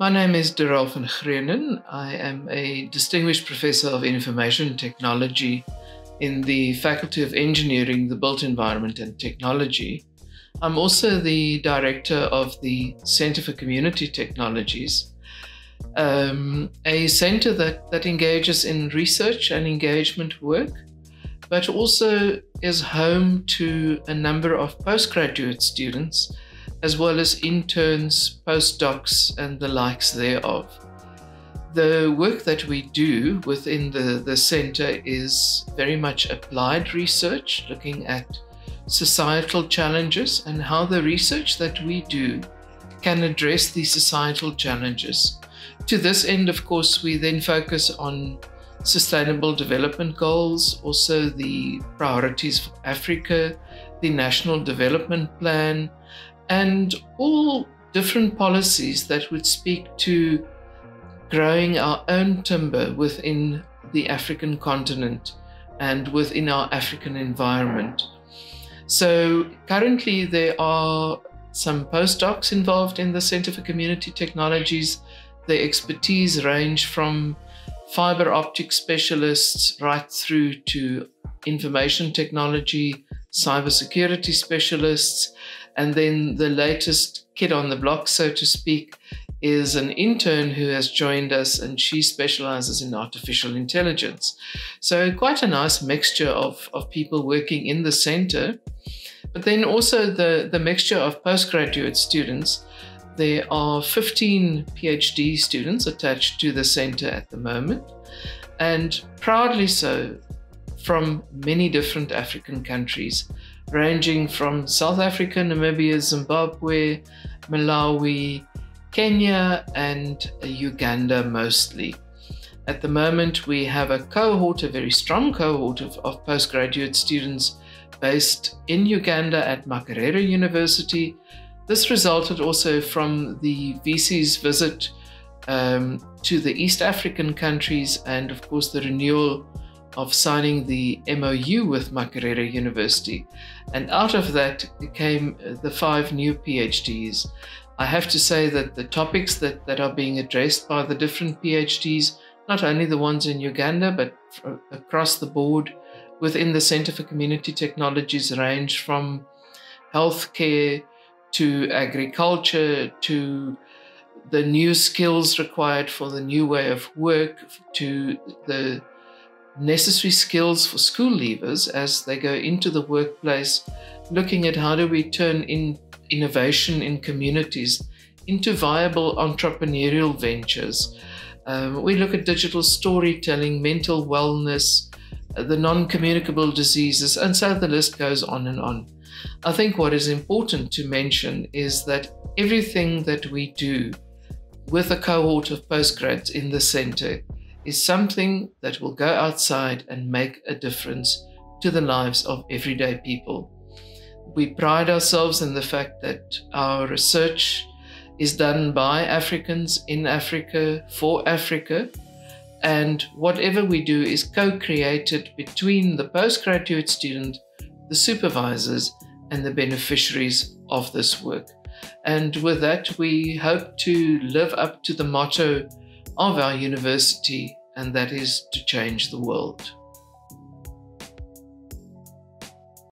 My name is Darelle van. I am a Distinguished Professor of Information Technology in the Faculty of Engineering, the Built Environment and Technology. I'm also the Director of the Center for Community Technologies, um, a center that, that engages in research and engagement work, but also is home to a number of postgraduate students as well as interns, postdocs, and the likes thereof. The work that we do within the, the center is very much applied research, looking at societal challenges and how the research that we do can address these societal challenges. To this end, of course, we then focus on sustainable development goals, also the priorities for Africa, the National Development Plan, and all different policies that would speak to growing our own timber within the African continent and within our African environment. So currently there are some postdocs involved in the Center for Community Technologies. Their expertise range from fiber optic specialists right through to information technology, cybersecurity specialists, and then the latest kid on the block, so to speak, is an intern who has joined us and she specializes in artificial intelligence. So, quite a nice mixture of, of people working in the center, but then also the, the mixture of postgraduate students. There are 15 PhD students attached to the center at the moment, and proudly so from many different African countries ranging from South Africa, Namibia, Zimbabwe, Malawi, Kenya, and Uganda mostly. At the moment, we have a cohort, a very strong cohort of, of postgraduate students based in Uganda at Makerere University. This resulted also from the VC's visit um, to the East African countries and, of course, the renewal of signing the MOU with Makerere University. And out of that came the five new PhDs. I have to say that the topics that, that are being addressed by the different PhDs, not only the ones in Uganda, but across the board within the Center for Community Technologies, range from healthcare to agriculture to the new skills required for the new way of work to the necessary skills for school leavers as they go into the workplace, looking at how do we turn in innovation in communities into viable entrepreneurial ventures. Um, we look at digital storytelling, mental wellness, uh, the non communicable diseases, and so the list goes on and on. I think what is important to mention is that everything that we do with a cohort of postgrads in the center is something that will go outside and make a difference to the lives of everyday people. We pride ourselves in the fact that our research is done by Africans in Africa for Africa. And whatever we do is co created between the postgraduate student, the supervisors, and the beneficiaries of this work. And with that, we hope to live up to the motto of our university, and that is to change the world.